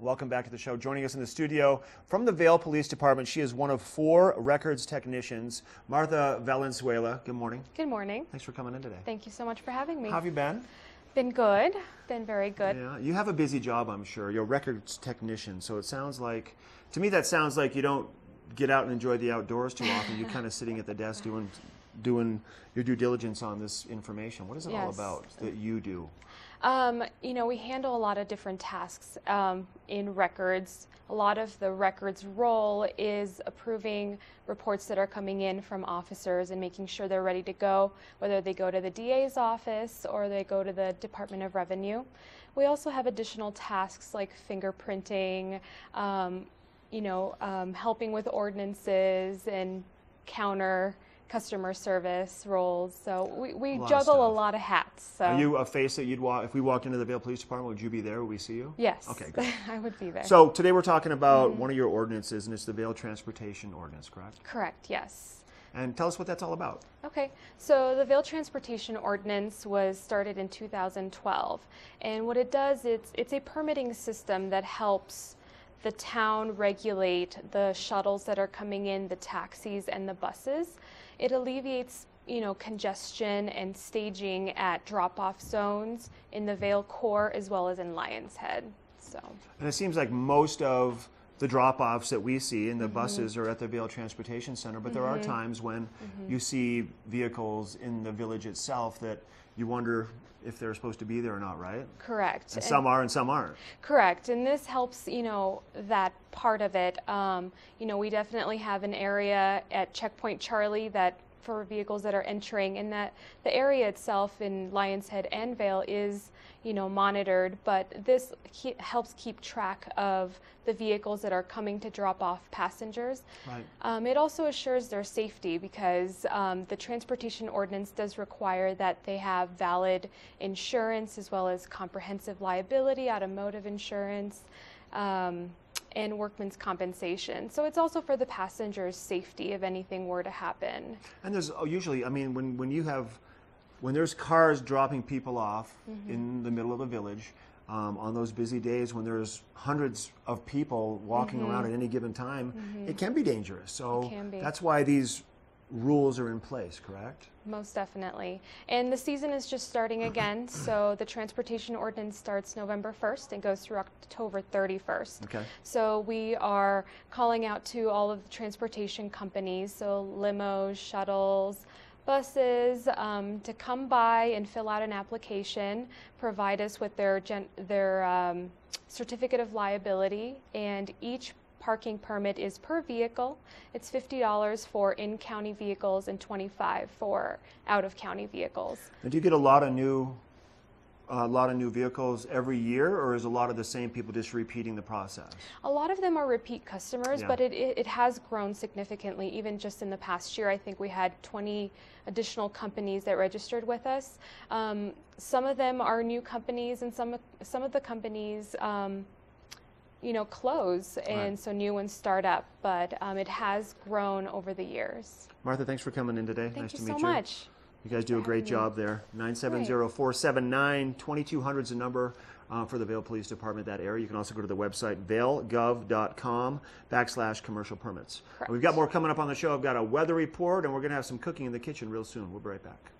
Welcome back to the show. Joining us in the studio from the Vail Police Department, she is one of four records technicians. Martha Valenzuela, good morning. Good morning. Thanks for coming in today. Thank you so much for having me. How have you been? Been good. Been very good. Yeah, you have a busy job, I'm sure. You're a records technician, so it sounds like, to me, that sounds like you don't get out and enjoy the outdoors too often. You're kind of sitting at the desk doing, doing your due diligence on this information. What is it all about that you do? Um, you know, we handle a lot of different tasks um, in records. A lot of the records role is approving reports that are coming in from officers and making sure they're ready to go, whether they go to the DA's office or they go to the Department of Revenue. We also have additional tasks like fingerprinting, um, you know, um, helping with ordinances and counter customer service roles. So we, we A juggle a lot of hats. So. Are you a face that you'd walk, if we walked into the Vail Police Department, would you be there? Would we see you? Yes. Okay, good. I would be there. So today we're talking about Mm-hmm. one of your ordinances, and it's the Vail Transportation Ordinance, correct? Correct, yes. And tell us what that's all about. Okay, so the Vail Transportation Ordinance was started in 2012. And what it does, it's, it's a permitting system that helps the town regulate the shuttles that are coming in, the taxis, and the buses. It alleviates you know, congestion and staging at drop-off zones in the Vail Core as well as in Lionshead. So, And it seems like most of the drop-offs that we see in the Mm-hmm. buses are at the Vail Transportation Center, but there are times when Mm-hmm. you see vehicles in the village itself that you wonder if they're supposed to be there or not, right? correct. And And- some are and some aren't. Correct, and this helps, you know, that part of it. Um, you know, we definitely have an area at Checkpoint Charlie that for vehicles that are entering, and that the area itself in Lionshead and Vail is, you know, monitored. But this ke- helps keep track of the vehicles that are coming to drop off passengers. Right. Um, it also assures their safety because um, the transportation ordinance does require that they have valid insurance as well as comprehensive liability, automotive insurance, um, and workman's compensation. So it's also for the passenger's safety if anything were to happen. And there's oh, usually, I mean, when, when you have, when there's cars dropping people off Mm-hmm. in the middle of a village, um, on those busy days when there's hundreds of people walking around at any given time, it can be dangerous. So. It can be. that's why these rules are in place, correct? Most definitely. And the season is just starting again. so the transportation ordinance starts November 1st and goes through October 31st. Okay. So we are calling out to all of the transportation companies, so limos, shuttles, buses, um, to come by and fill out an application, provide us with their gen- their um, certificate of liability, and each parking permit is per vehicle. It's fifty dollars for in-county vehicles and twenty-five for out-of-county vehicles. And do you get a lot of new, a lot of new vehicles every year, or is a lot of the same people just repeating the process? A lot of them are repeat customers, Yeah. but it, it, has grown significantly. Even just in the past year, I think we had 20 additional companies that registered with us. Um, some of them are new companies, and some of- some of the companies, um, you know, close, and Right. so new ones start up. But um, it has grown over the years. Martha, thanks for coming in today. Thank nice you to so meet you. much. You guys do a great job there. 970-479-2200 is the number uh, for the Vail Police Department, that area. You can also go to the website vailgov.com backslash commercial permits. We've got more coming up on the show. I've got a weather report, and we're going to have some cooking in the kitchen real soon. We'll be right back.